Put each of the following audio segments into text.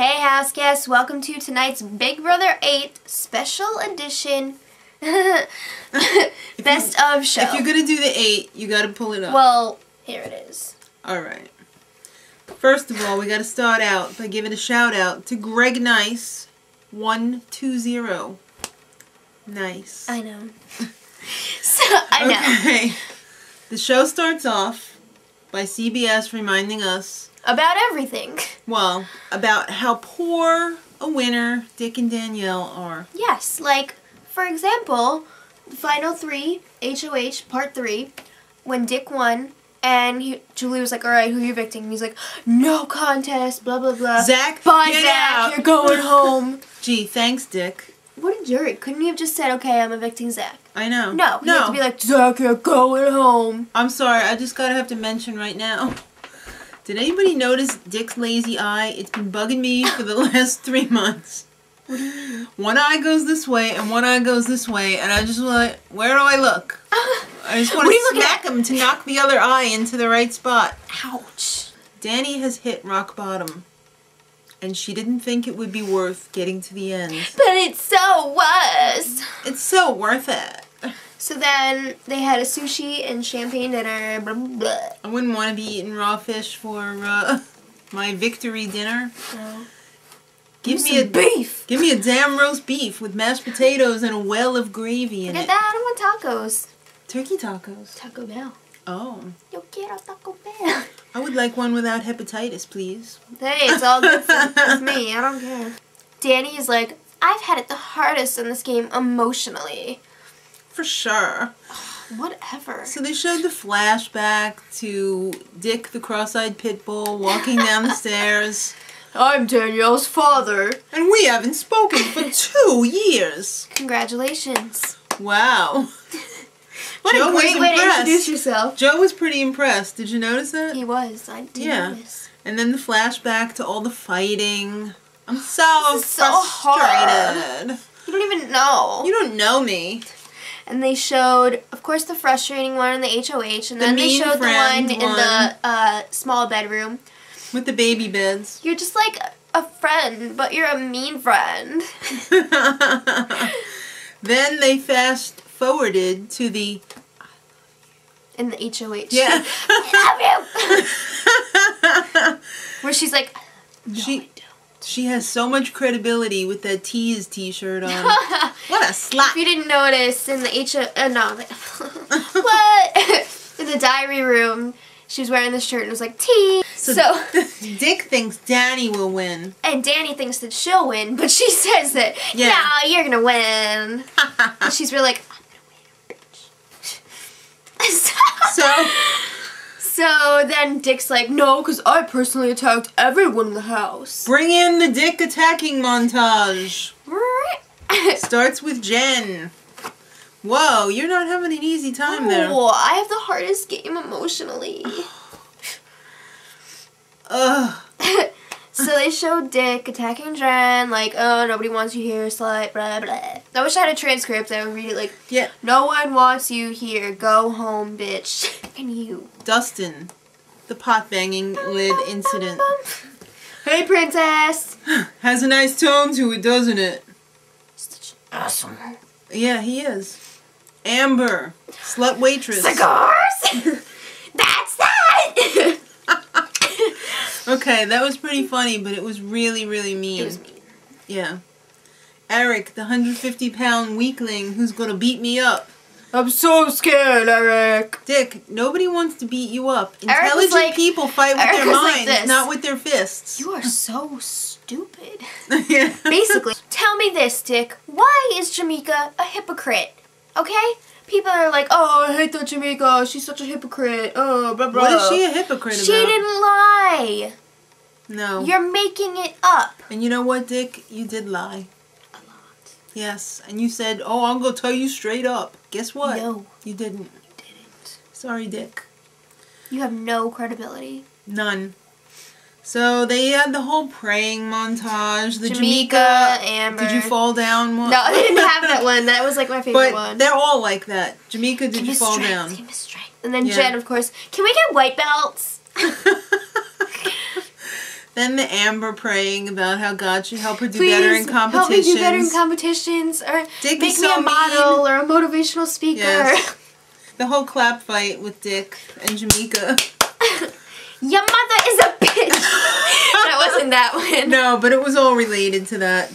Hey house guests, welcome to tonight's Big Brother 8 special edition best you, of show. If you're gonna do the eight, you gotta pull it up. well, here it is. Alright. First of all, we gotta start out by giving a shout out to Greg Nice 120. Nice. I know. so, I know. Okay. The show starts off by CBS reminding us, About everything. well, about how poor a winner Dick and Daniele are. Yes, like, for example, Final 3, HOH, Part 3, when Dick won, and he, Julie was like, alright, who are you evicting? And he's like, no contest, blah, blah, blah. Zach, Bye, get Zach, out. you're going home. Gee, thanks, Dick. what a jerk. Couldn't you have just said, okay, I'm evicting Zach? I know. No, he no. had to be like, Zach, you're going home. I'm sorry, I just gotta have to mention right now. Did anybody notice Dick's lazy eye? It's been bugging me for the last three months. One eye goes this way and one eye goes this way, and I just like, where do I look? I just want to smack him to knock the other eye into the right spot. Ouch. Danny has hit rock bottom, and she didn't think it would be worth getting to the end. But it so was. It's so worth it. So then they had a sushi and champagne dinner. Blah, blah, blah. I wouldn't want to be eating raw fish for uh, my victory dinner. No. Give me a beef. Give me a damn roast beef with mashed potatoes and a well of gravy in Look at it. that. I don't want tacos. Turkey tacos. Taco Bell. Oh. Yo quiero Taco Bell. I would like one without hepatitis, please. Hey, it's all good for, with me. I don't care. Danny is like, I've had it the hardest in this game emotionally. For sure. Whatever. So they showed the flashback to Dick the cross-eyed pit bull walking down the stairs. I'm Daniele's father. And we haven't spoken for two years. Congratulations. Wow. What Joe a was great way to introduce yourself. Joe was pretty impressed. Did you notice that? He was. I did Yeah. notice. And then the flashback to all the fighting. I'm so is so frustrated. You don't even know. You don't know me. And they showed, of course, the frustrating one in the HOH, and The then they showed the friend one in the uh, small bedroom. With the baby beds. You're just like a friend, but you're a mean friend. then they fast forwarded to the In the HOH. Yeah. I love you! Where she's like, no, She- She has so much credibility with that tease t-shirt on. What a slap. if you didn't notice, in the HO... Uh, no. what? in the diary room, she was wearing this shirt and it was like, tea. So... Dick thinks Danny will win. And Danny thinks that she'll win, but she says that, Yeah. no, you're gonna win. And she's really like, I'm gonna win, bitch. So so then Dick's like, no, because I personally attacked everyone in the house. bring in the Dick attacking montage. Starts with Jen. Whoa, you're not having an easy time there. Oh, I have the hardest game emotionally. Ugh. so they showed Dick attacking Jen, like, oh, nobody wants you here, slut, blah, blah. I wish I had a transcript. I would read it like, Yeah, no one wants you here, go home, bitch. And you. Dustin. The pot banging lid incident. Hey, princess. Has a nice tone to it, doesn't it? Asshole. Yeah, he is. Amber. Slut waitress. Cigars? That's that! Okay, that was pretty funny, but it was really, really mean. it was mean. Yeah. Eric, the 150 pound weakling who's gonna beat me up. I'm so scared, Eric. Dick, nobody wants to beat you up. Intelligent like- people fight with Eric their was like minds, not with their fists. You are so stupid. yeah. Basically, tell me this, Dick. Why is Jameka a hypocrite? Okay? People are like, oh, I hate that Jameka. She's such a hypocrite. Oh, blah, blah. What is she a hypocrite She about? didn't lie. No. You're making it up. and you know what, Dick? You did lie. Yes. And you said, oh, I'm gonna tell you straight up. Guess what? No, You didn't. you didn't. Sorry, Dick. You have no credibility. None. So they had the whole praying montage. The Jameka, Jameka. Amber. Did you fall down? one? No, I didn't have that one. That was like my favorite But one. they're all like that. Jameka, did Give you fall strength, down? Give me strength. And then Yeah. Jen, of course. Can we get white belts? Then the Amber praying about how God should help her do better in Please competitions. help me do better in competitions, or Dick make is me a model or a motivational speaker. Yes. the whole clap fight with Dick and Jameka. Your mother is a bitch. that wasn't that one. No, but it was all related to that.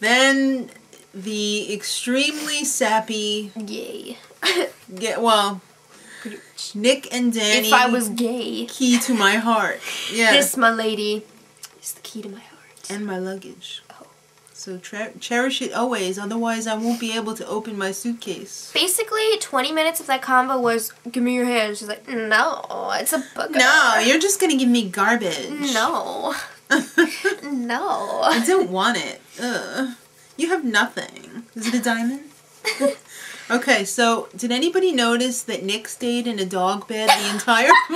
Then the extremely sappy Yay. get well, Nick and Danny. if I was gay, key to my heart. Yeah. this, my lady, is the key to my heart. and my luggage. Oh. So cherish it always, otherwise I won't be able to open my suitcase. Basically, 20 minutes of that combo was, give me your hand. She's like, no, it's a book. No, you're just gonna give me garbage. No. No. I don't want it. Ugh. You have nothing. Is it a diamond? okay, so did anybody notice that Nick stayed in a dog bed the entire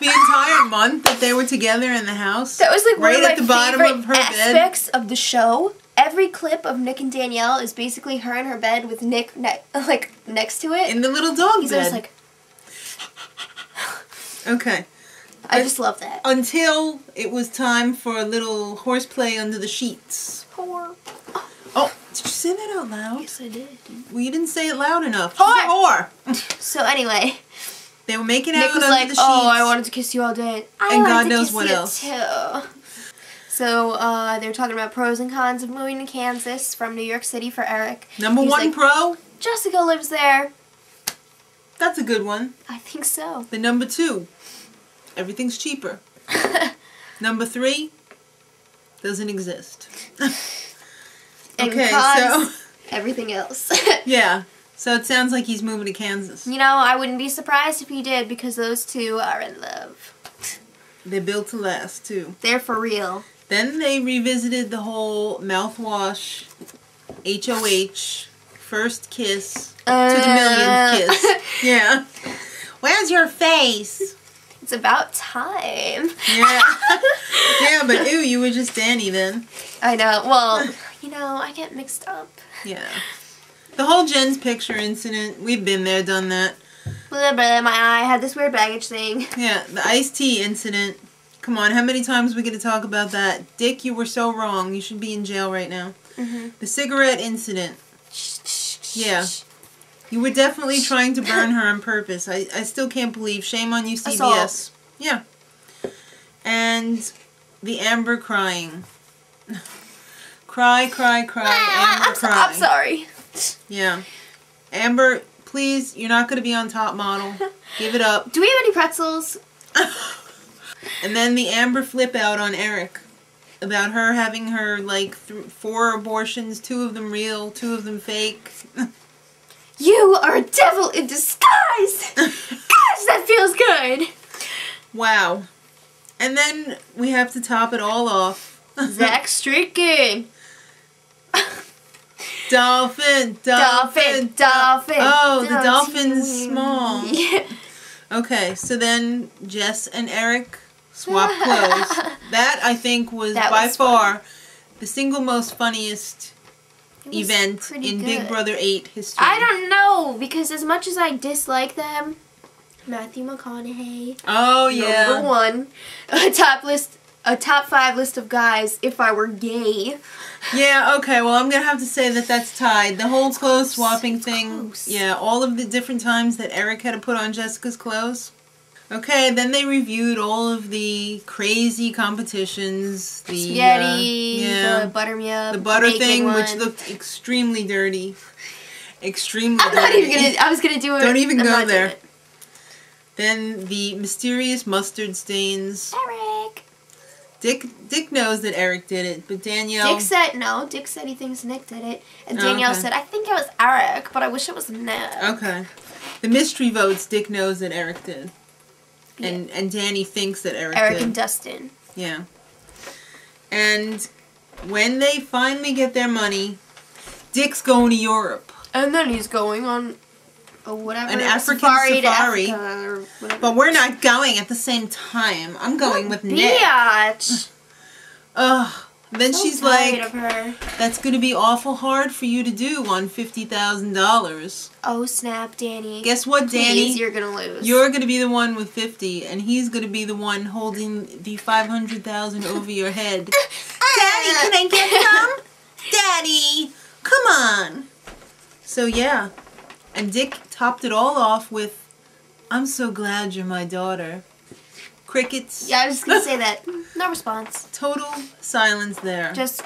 the entire month that they were together in the house? That was like right one of my at the bottom of her bed. aspects of the show. Every clip of Nick and Daniele is basically her in her bed with Nick ne- like next to it. In the little dog He's bed. always like, okay. I just love that. Until it was time for a little horseplay under the sheets. Whore. Oh, did you say that out loud? Yes, I did. Well, you didn't say it loud enough. She's a whore. So anyway, They were making out Nick was under like, the sheets. "Oh, I wanted to kiss you all day." I And wanted God to knows kiss what you else. Too. So uh, they were talking about pros and cons of moving to Kansas from New York City for Eric. Number He's one like, pro. Jessica lives there. That's a good one. I think so. The number two. Everything's cheaper. number three. Doesn't exist. And okay, cons, so everything else. yeah. So it sounds like he's moving to Kansas. you know, I wouldn't be surprised if he did because those two are in love. They're built to last too. They're for real. Then they revisited the whole mouthwash, HOH, first kiss, to the Uh. millionth kiss. Yeah. Where's your face? It's about time. Yeah. yeah, but ew, you were just Danny then. I know. Well, you know, I get mixed up. Yeah. The whole Jen's picture incident, we've been there, done that. Blah, blah, my eye had this weird baggage thing. Yeah, the iced tea incident. Come on, how many times we going to talk about that? Dick, you were so wrong. You should be in jail right now. Mhm. The cigarette incident. Yeah. You were definitely trying to burn her on purpose. I, I still can't believe. Shame on you, CBS. Assault. Yeah. And the Amber crying. cry, cry, cry. Amber I'm, so, cry. I'm sorry. Yeah. Amber, please, you're not going to be on top model. Give it up. Do we have any pretzels? And then the Amber flip out on Eric about her having her like th- four abortions, two of them real, two of them fake. You are a devil in disguise! Gosh, that feels good! wow. And then we have to top it all off. Zach streaking. Dolphin, dolphin, Dolphin, dolphin. Oh, the dolphin's small. Yeah. Okay, so then Jess and Eric swap clothes. that I think was That by was far the single most funniest event in Big. Brother 8 history. I don't know, because as much as I dislike them, Matthew McConaughey, Oh yeah. number one, top list, a top five list of guys if I were gay. Yeah, okay, well, I'm gonna have to say that that's tied. The whole clothes swapping thing. close. Yeah, all of the different times that Eric had to put on Jessica's clothes. Okay, then they reviewed all of the crazy competitions. The Spaghetti, uh, yeah, the buttermilk, the butter thing, one. which looked extremely dirty. Extremely I'm not dirty. even gonna. I was gonna do it. Don't even I'm go there. Then the mysterious mustard stains. Eric. Dick Dick knows that Eric did it, but Daniele. Dick said no. Dick said he thinks Nick did it, and Oh, Daniele okay. said I think it was Eric, but I wish it was Nick. Okay. The mystery votes Dick knows that Eric did. And and Danny thinks that Eric, Eric did. and Dustin. yeah. And when they finally get their money, Dick's going to Europe. And then he's going on a whatever An African safari, safari. to Africa or whatever. But we're not going at the same time. I'm going with Nick. Biatch. Ugh. Then So she's like. "That's gonna be awful hard for you to do on fifty thousand dollars." Oh snap, Danny. Guess what, Please, Danny? you're gonna lose. You're gonna be the one with fifty, and he's gonna be the one holding the five hundred thousand over your head. Daddy, can I get some? Daddy, come on. So yeah, and Dick topped it all off with, "I'm so glad you're my daughter." Crickets. Yeah, I was just gonna say that. No response. Total silence there. Just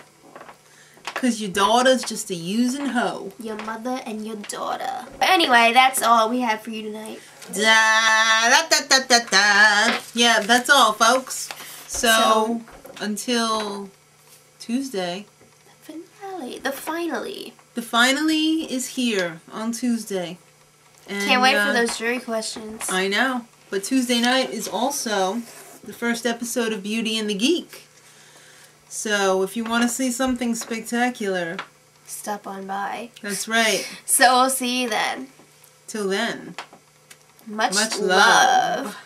Cause your daughter's just a using hoe. your mother and your daughter. But anyway, that's all we have for you tonight. Da, da, da, da, da, da. Yeah, that's all, folks. So, until Tuesday, The Finale. The finally. the finally is here on Tuesday. And, Can't wait uh, for those jury questions. I know, but Tuesday night is also the first episode of Beauty and the Geek. So, if you want to see something spectacular, Stop on by. that's right. So we'll see you then. Till then. Much, Much love. love.